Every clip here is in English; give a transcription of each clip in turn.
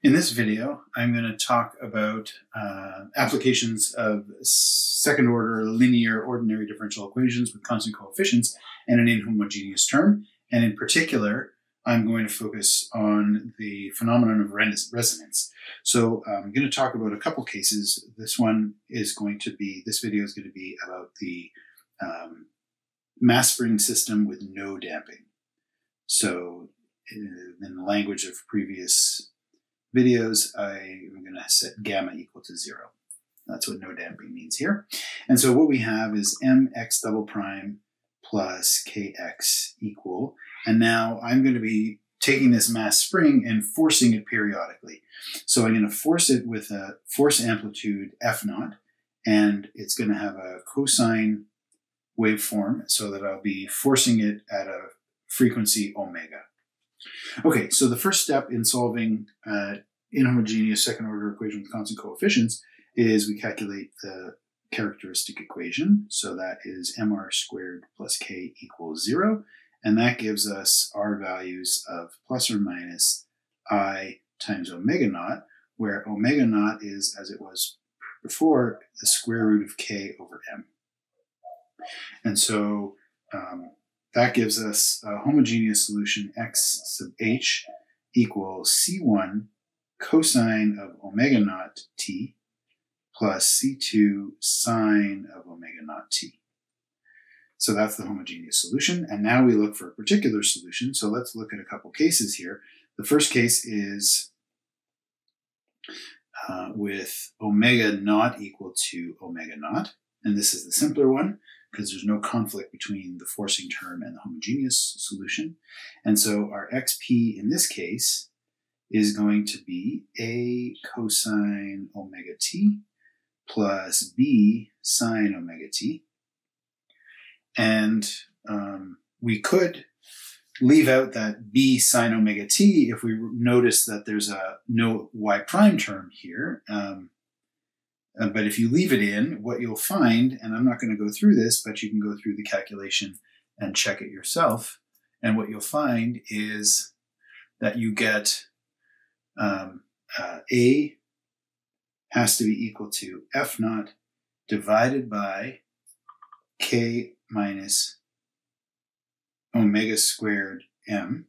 In this video, I'm going to talk about uh, applications of second order linear ordinary differential equations with constant coefficients and an inhomogeneous term. And in particular, I'm going to focus on the phenomenon of resonance. So um, I'm going to talk about a couple cases. This one is going to be, this video is going to be about the um, mass spring system with no damping. So in the language of previous videos, I am going to set gamma equal to zero. That's what no damping means here. And so what we have is mx double prime plus kx equal. And now I'm going to be taking this mass spring and forcing it periodically. So I'm going to force it with a force amplitude f naught, and it's going to have a cosine waveform so that I'll be forcing it at a frequency omega. Okay, so the first step in solving uh, inhomogeneous second order equation with constant coefficients is we calculate the characteristic equation. So that is mr squared plus k equals zero. And that gives us our values of plus or minus i times omega naught, where omega naught is, as it was before, the square root of k over m. And so um, that gives us a homogeneous solution x sub h equals c1 cosine of omega naught t plus c2 sine of omega naught t. So that's the homogeneous solution. And now we look for a particular solution. So let's look at a couple cases here. The first case is uh, with omega naught equal to omega naught. And this is the simpler one because there's no conflict between the forcing term and the homogeneous solution. And so our xp in this case is going to be a cosine omega t plus b sine omega t. And um, we could leave out that b sine omega t if we notice that there's a no y prime term here. Um, uh, but if you leave it in, what you'll find, and I'm not going to go through this, but you can go through the calculation and check it yourself. And what you'll find is that you get um, uh, A has to be equal to F naught divided by K minus omega squared M.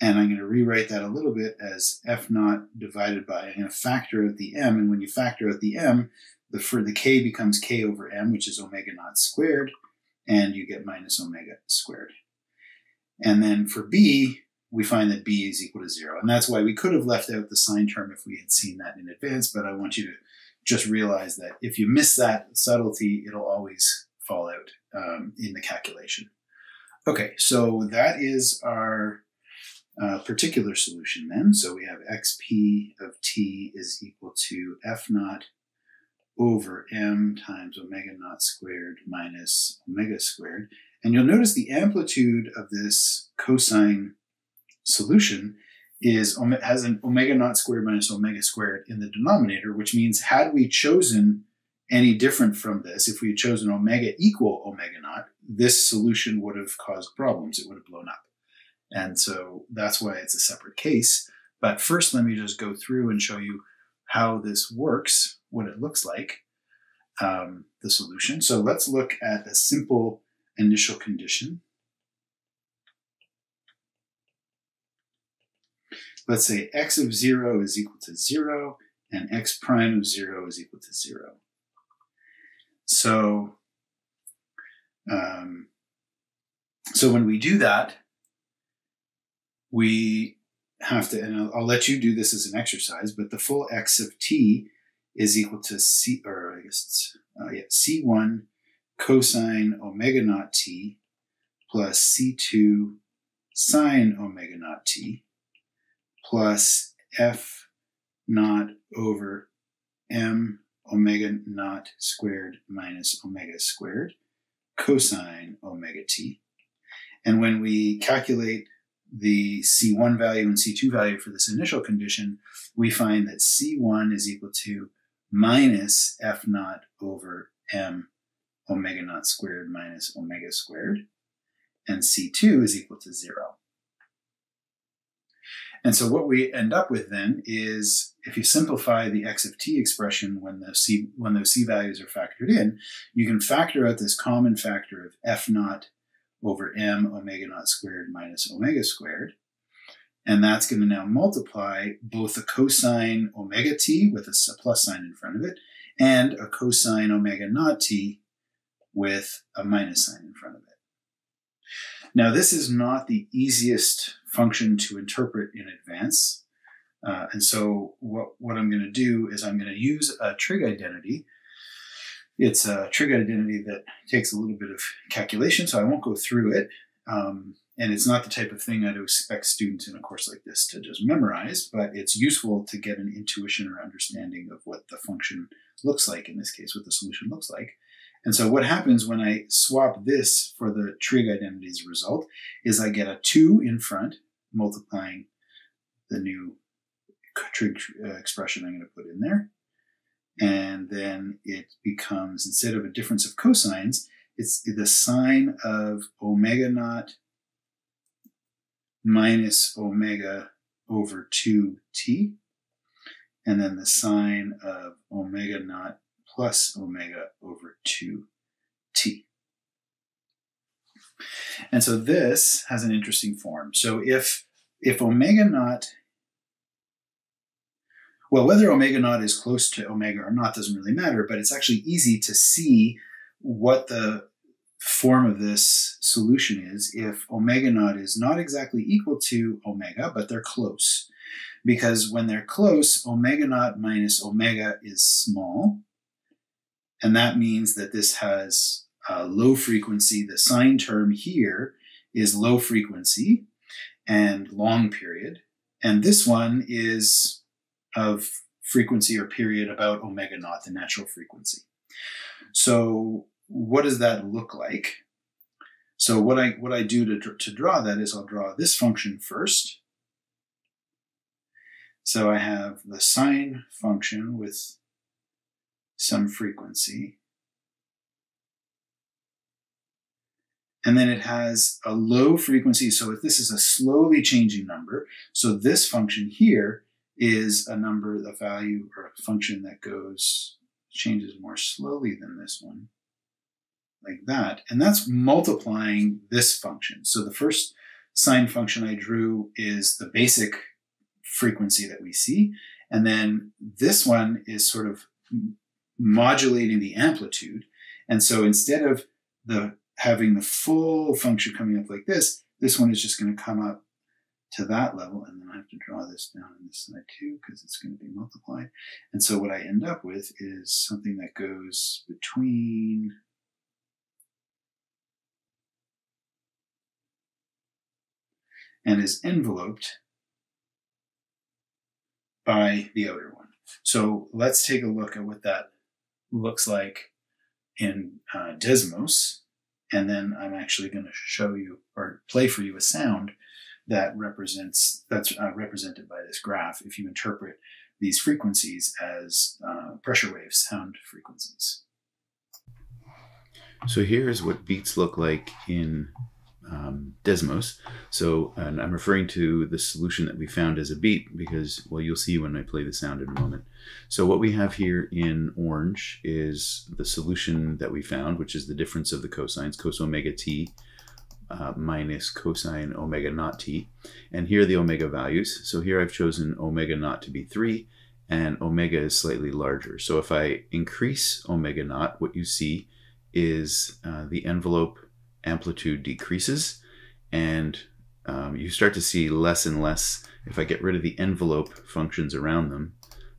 And I'm going to rewrite that a little bit as F naught divided by, I'm going to factor out the M. And when you factor out the M, the, for the K becomes K over M, which is omega naught squared, and you get minus omega squared. And then for B, we find that b is equal to zero. And that's why we could have left out the sine term if we had seen that in advance, but I want you to just realize that if you miss that subtlety, it'll always fall out um, in the calculation. Okay, so that is our uh, particular solution then. So we have xp of t is equal to f naught over m times omega naught squared minus omega squared. And you'll notice the amplitude of this cosine solution is has an omega naught squared minus omega squared in the denominator, which means had we chosen any different from this, if we had chosen omega equal omega naught, this solution would have caused problems. It would have blown up. And so that's why it's a separate case. But first, let me just go through and show you how this works, what it looks like, um, the solution. So let's look at a simple initial condition. let's say x of 0 is equal to 0 and x prime of 0 is equal to 0. So, um, so when we do that, we have to, and I'll, I'll, let you do this as an exercise, but the full x of t is equal to c, or I guess it's, uh, yeah, c1 cosine omega naught t plus c2 sine omega naught t plus f naught over m omega naught squared minus omega squared cosine omega t. And when we calculate the C1 value and C2 value for this initial condition, we find that C1 is equal to minus F naught over M omega naught squared minus omega squared, and C2 is equal to zero. And so what we end up with then is if you simplify the x of t expression when the c when those c values are factored in, you can factor out this common factor of f naught over m omega naught squared minus omega squared. And that's going to now multiply both the cosine omega t with a plus sign in front of it and a cosine omega naught t with a minus sign in front of it. Now, this is not the easiest function to interpret in advance. Uh, and so what, what I'm going to do is I'm going to use a trig identity. It's a trig identity that takes a little bit of calculation, so I won't go through it. Um, and it's not the type of thing I'd expect students in a course like this to just memorize, but it's useful to get an intuition or understanding of what the function looks like, in this case, what the solution looks like. And so what happens when I swap this for the trig identity's result is I get a 2 in front multiplying the new trig uh, expression I'm going to put in there. And then it becomes, instead of a difference of cosines, it's the sine of omega naught minus omega over 2t. And then the sine of omega naught plus omega over 2t. And so this has an interesting form. So if if omega naught, well, whether omega naught is close to omega or not doesn't really matter, but it's actually easy to see what the form of this solution is if omega naught is not exactly equal to omega, but they're close. Because when they're close, omega naught minus omega is small, and that means that this has a low frequency. The sine term here is low frequency and long period. And this one is of frequency or period about omega naught, the natural frequency. So what does that look like? So what I what I do to, to draw that is I'll draw this function first. So I have the sine function with some frequency. And then it has a low frequency. So if this is a slowly changing number, so this function here is a number, a value or a function that goes, changes more slowly than this one, like that. And that's multiplying this function. So the first sine function I drew is the basic frequency that we see. And then this one is sort of modulating the amplitude. And so instead of the having the full function coming up like this, this one is just going to come up to that level. And then I have to draw this down on this side too, because it's going to be multiplied. And so what I end up with is something that goes between and is enveloped by the outer one. So let's take a look at what that looks like in uh, Desmos. And then I'm actually going to show you or play for you a sound that represents, that's uh, represented by this graph if you interpret these frequencies as uh, pressure wave sound frequencies. So here's what beats look like in um, Desmos. So, and I'm referring to the solution that we found as a beat because, well, you'll see when I play the sound in a moment. So what we have here in orange is the solution that we found, which is the difference of the cosines, cos omega t uh, minus cosine omega naught t. And here are the omega values. So here I've chosen omega naught to be 3, and omega is slightly larger. So if I increase omega naught, what you see is uh, the envelope amplitude decreases and um, you start to see less and less. If I get rid of the envelope functions around them,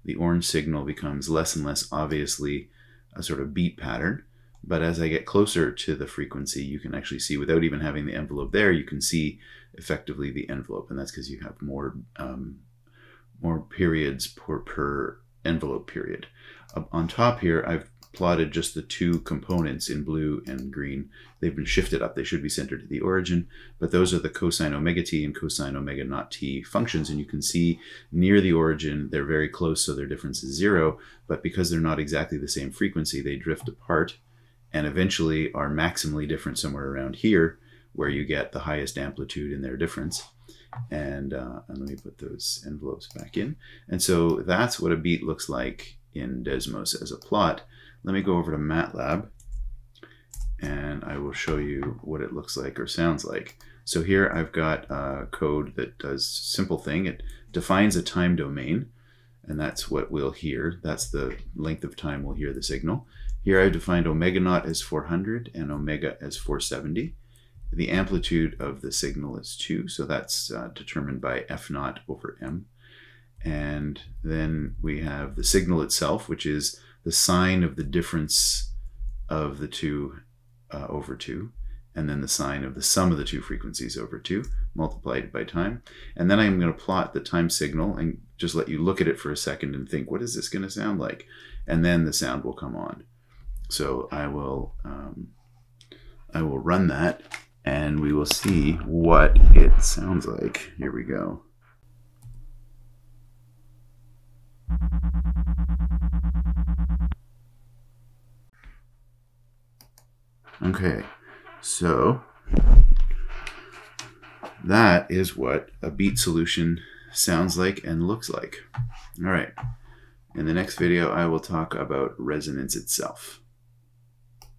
the orange signal becomes less and less obviously a sort of beat pattern. But as I get closer to the frequency, you can actually see without even having the envelope there, you can see effectively the envelope. And that's because you have more, um, more periods per, per envelope period. Up on top here, I've plotted just the two components in blue and green. They've been shifted up. They should be centered to the origin, but those are the cosine omega t and cosine omega naught t functions. And you can see near the origin, they're very close, so their difference is zero. But because they're not exactly the same frequency, they drift apart and eventually are maximally different somewhere around here, where you get the highest amplitude in their difference. And, uh, and let me put those envelopes back in. And so that's what a beat looks like in Desmos as a plot. Let me go over to MATLAB and I will show you what it looks like or sounds like. So here I've got a code that does simple thing. It defines a time domain and that's what we'll hear. That's the length of time we'll hear the signal. Here I've defined omega naught as 400 and omega as 470. The amplitude of the signal is 2, so that's uh, determined by f naught over m. And then we have the signal itself, which is the sine of the difference of the two uh, over 2 and then the sine of the sum of the two frequencies over 2 multiplied by time. And then I'm going to plot the time signal and just let you look at it for a second and think, what is this going to sound like? And then the sound will come on. So I will, um, I will run that and we will see what it sounds like. Here we go. Okay, so that is what a beat solution sounds like and looks like. All right. In the next video, I will talk about resonance itself.